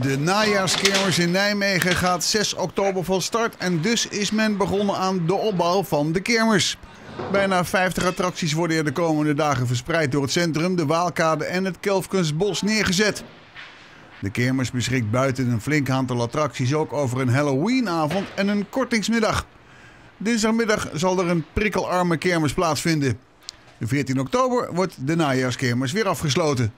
De najaarskermis in Nijmegen gaat 6 oktober van start en dus is men begonnen aan de opbouw van de kermis. Bijna 50 attracties worden er de komende dagen verspreid door het centrum, de Waalkade en het Kelfkunstbos neergezet. De kermis beschikt buiten een flink aantal attracties ook over een Halloweenavond en een kortingsmiddag. Dinsdagmiddag zal er een prikkelarme kermis plaatsvinden. De 14 oktober wordt de najaarskermis weer afgesloten.